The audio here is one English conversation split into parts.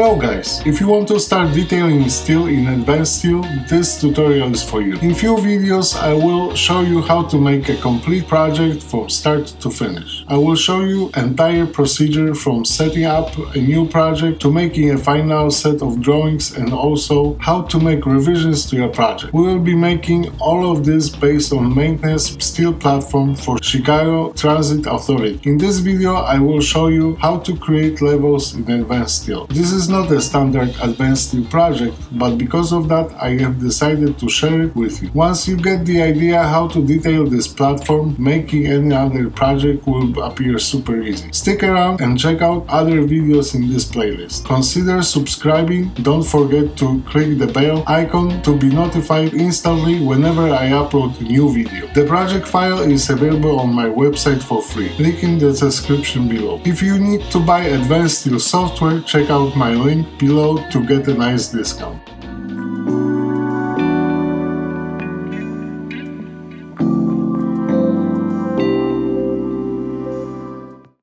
Hello guys! If you want to start detailing steel in advanced steel, this tutorial is for you. In few videos I will show you how to make a complete project from start to finish. I will show you entire procedure from setting up a new project to making a final set of drawings and also how to make revisions to your project. We will be making all of this based on maintenance steel platform for Chicago Transit Authority. In this video I will show you how to create levels in advanced steel. This is is not a standard advanced steel project, but because of that I have decided to share it with you. Once you get the idea how to detail this platform, making any other project will appear super easy. Stick around and check out other videos in this playlist. Consider subscribing, don't forget to click the bell icon to be notified instantly whenever I upload a new video. The project file is available on my website for free, link in the description below. If you need to buy advanced steel software, check out my my below to get a nice discount.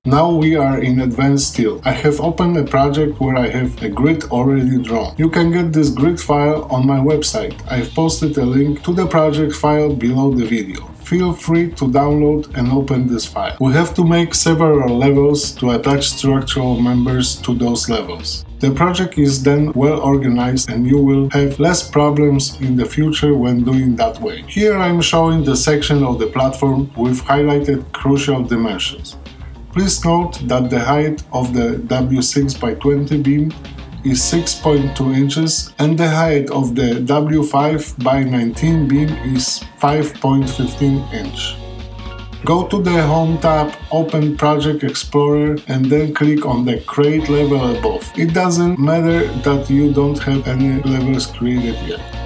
Now we are in advanced steel. I have opened a project where I have a grid already drawn. You can get this grid file on my website. I've posted a link to the project file below the video. Feel free to download and open this file. We have to make several levels to attach structural members to those levels. The project is then well organized and you will have less problems in the future when doing that way. Here I'm showing the section of the platform with highlighted crucial dimensions. Please note that the height of the W6 by 20 beam is 6.2 inches and the height of the W5 by 19 beam is 5.15 inch. Go to the Home tab, open Project Explorer and then click on the Create level above. It doesn't matter that you don't have any levels created yet.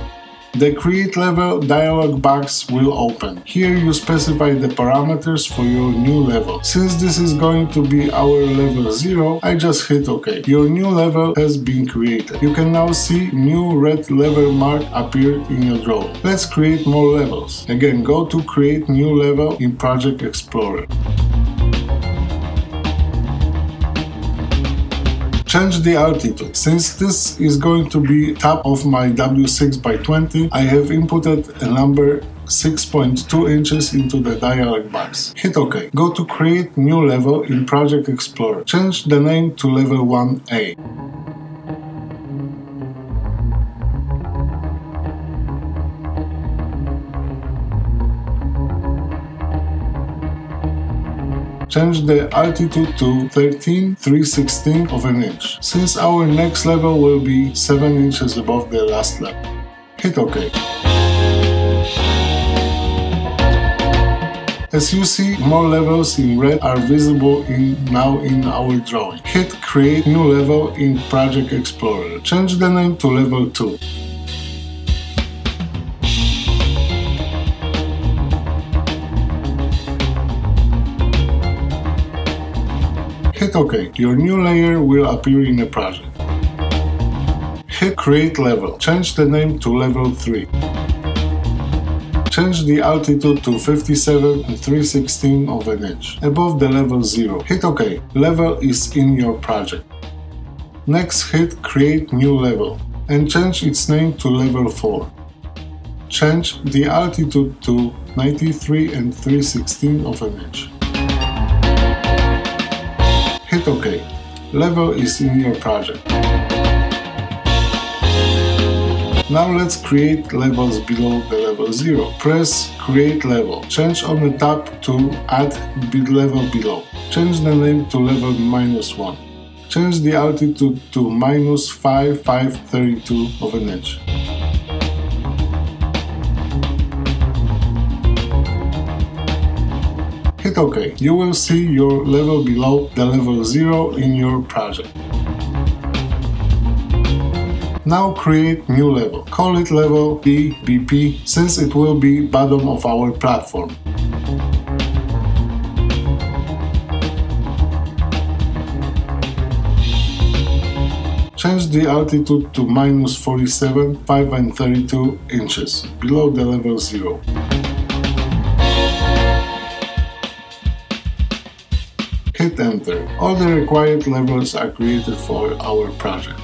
The Create Level dialog box will open. Here you specify the parameters for your new level. Since this is going to be our level 0, I just hit OK. Your new level has been created. You can now see new red level mark appear in your drawing. Let's create more levels. Again, go to Create New Level in Project Explorer. Change the altitude. Since this is going to be top of my W6 by 20, I have inputted a number 6.2 inches into the dialog box. Hit OK. Go to create new level in Project Explorer. Change the name to level 1A. Change the altitude to 13 316 of an inch, since our next level will be 7 inches above the last level. Hit OK. As you see, more levels in red are visible in, now in our drawing. Hit Create New Level in Project Explorer. Change the name to Level 2. Hit OK. Your new layer will appear in the project. Hit Create Level. Change the name to Level 3. Change the altitude to 57 and 316 of an inch, above the level 0. Hit OK. Level is in your project. Next hit Create New Level and change its name to Level 4. Change the altitude to 93 and 316 of an inch. Hit OK. Level is in your project. Now let's create levels below the level 0. Press Create Level. Change on the tab to Add level below. Change the name to level minus 1. Change the altitude to minus 5, 532 of an inch. OK. You will see your level below the level 0 in your project. Now create new level. Call it level B BP since it will be bottom of our platform. Change the altitude to minus 47, 5 and 32 inches, below the level 0. hit enter. All the required levels are created for our project.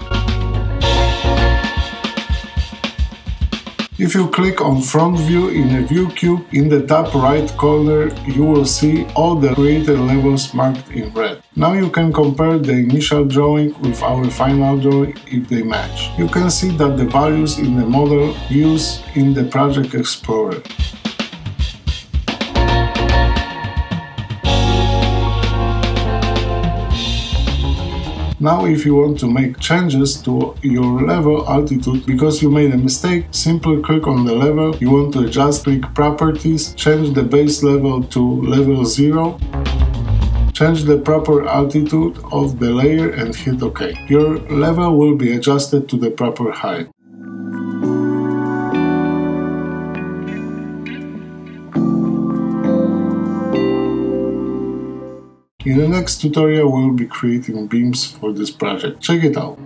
If you click on front view in the view cube, in the top right corner you will see all the created levels marked in red. Now you can compare the initial drawing with our final drawing if they match. You can see that the values in the model used in the Project Explorer. Now if you want to make changes to your level altitude because you made a mistake, simply click on the level you want to adjust, click properties, change the base level to level 0, change the proper altitude of the layer and hit OK. Your level will be adjusted to the proper height. In the next tutorial we'll be creating beams for this project. Check it out!